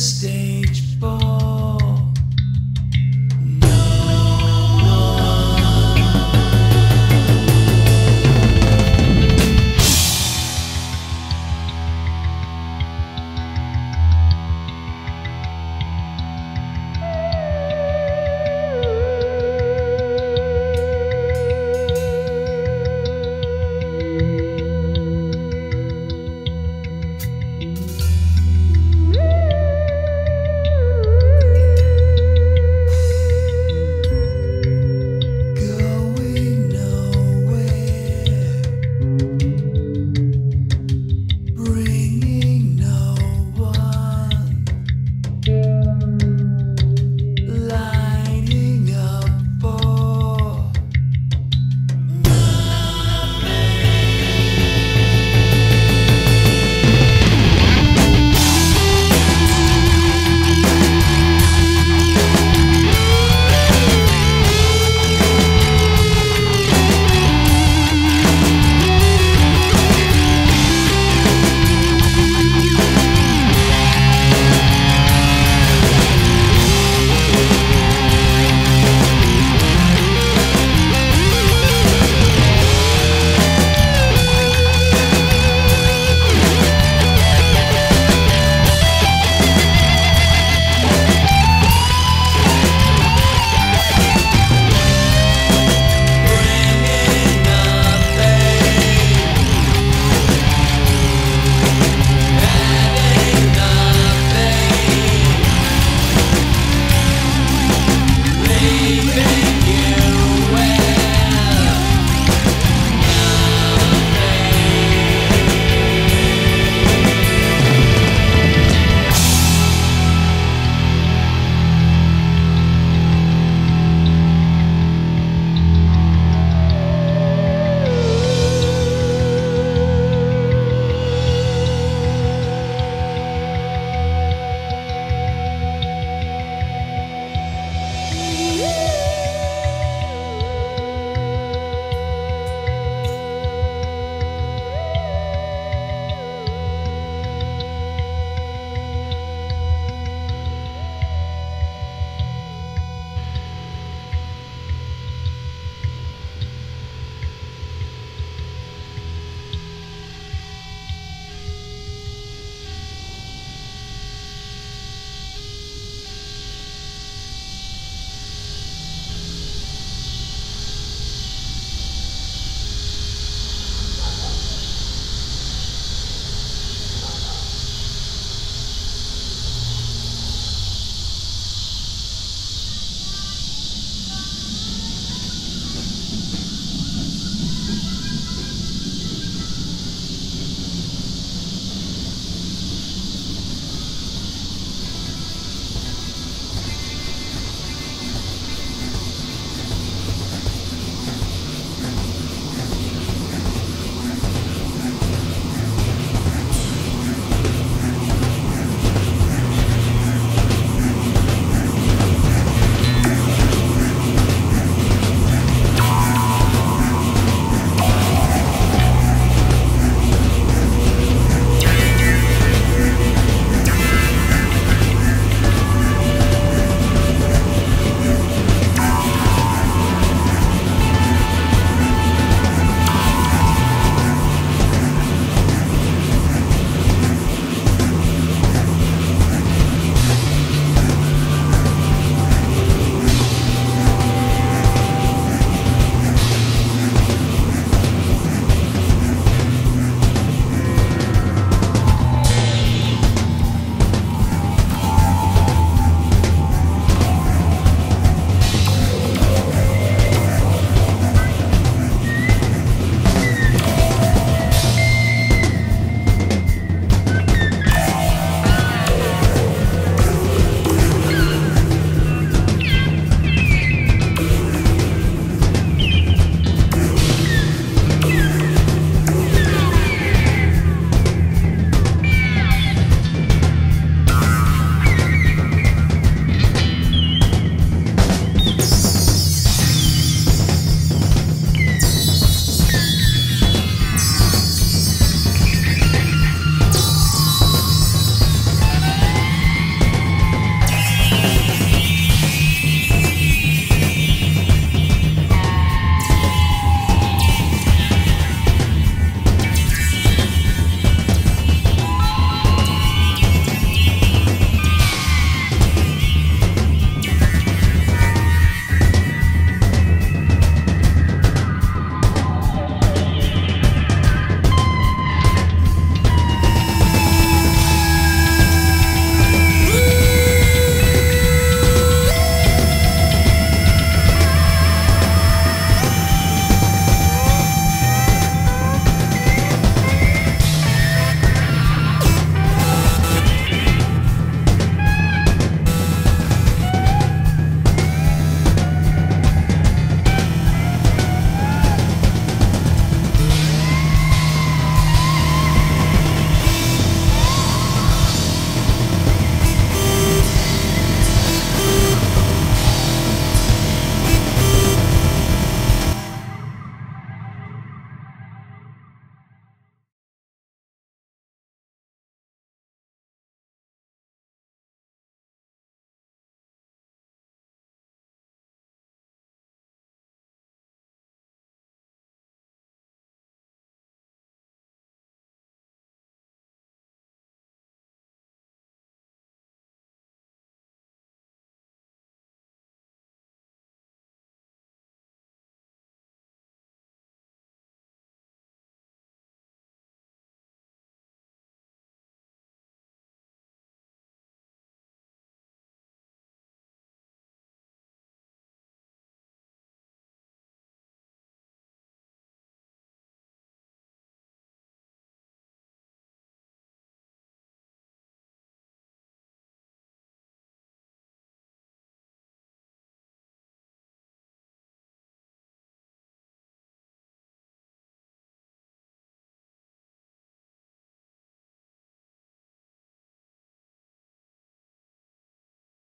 stain